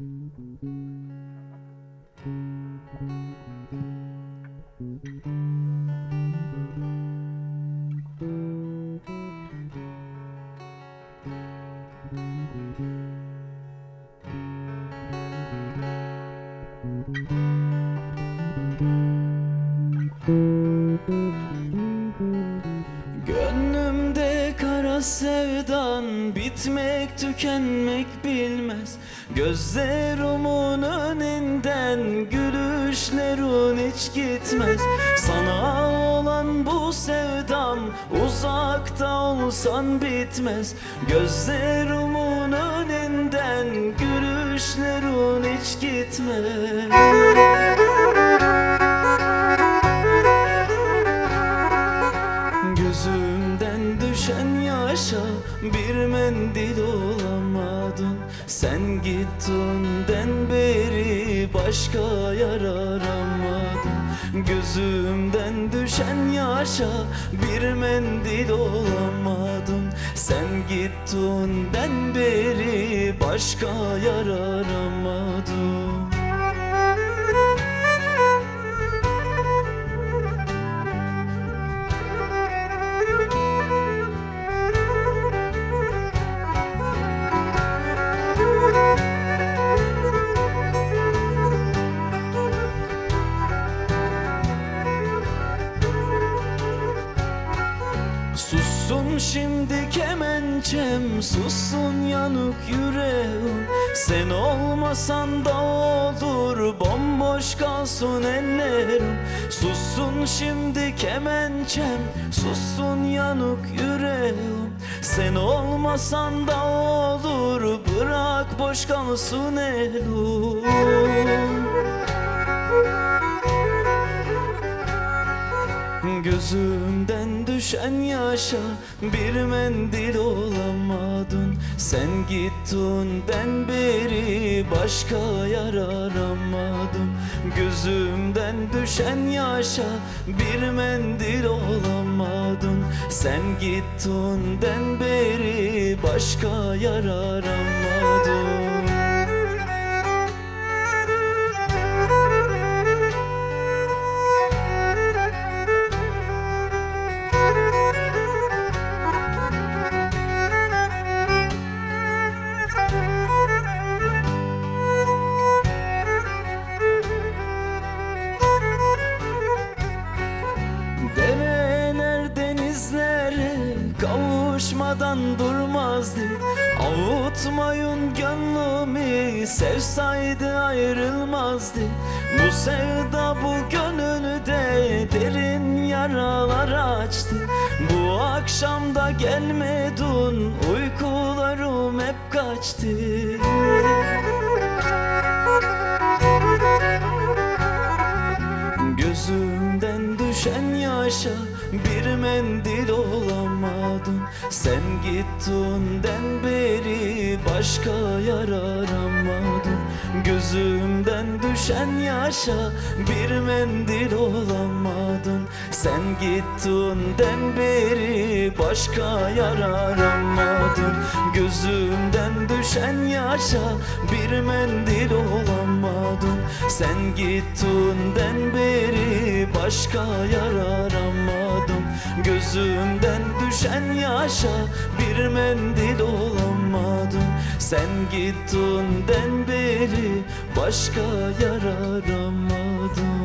Thank you. Sevdan bitmek tükenmek bilmez. Gözlerimin önünden gülüşlerin hiç gitmez. Sana olan bu sevdam uzakta olsan bitmez. Gözlerimin önünden gülüşlerin hiç gitmez Gözümden düşen yaşa bir mendil olamadın. Sen gittiğinden beri başka yer aramadın. Gözümden düşen yaşa bir mendil olamadın. Sen gittiğinden beri başka yer aramadın şimdi kemençem Sussun yanık yüreğim. Sen olmasan da olur Bomboş kalsın ellerim. Sussun şimdi kemençem Sussun yanık yüreğim. Sen olmasan da olur Bırak boş kalsın elim. Gözümden düşen yaşa bir mendil olamadın. Sen gittiğinden beri başka yer aramadım. Gözümden düşen yaşa bir mendil olamadın. Sen gittiğinden beri başka yer aramadım kavuşmadan durmazdı. Avutmayın gönlümü sevsaydı ayrılmazdı. Bu sevda bu gönülde derin yaralar açtı. Bu akşam da gelmedin uykularım hep kaçtı. Gözümden düşen yaşa bir mendil olamadın. Sen gittiğinden beri başka yer aramadım Gözümden düşen yaşa bir mendil olamadın. Sen gittiğinden beri başka yer aramadım Gözümden düşen yaşa bir mendil olamadın. Sen gittiğinden beri başka yer aramadım Gözümden düşen yaşa bir mendil olamadım. Sen gittiğinden beri başka yar aramadım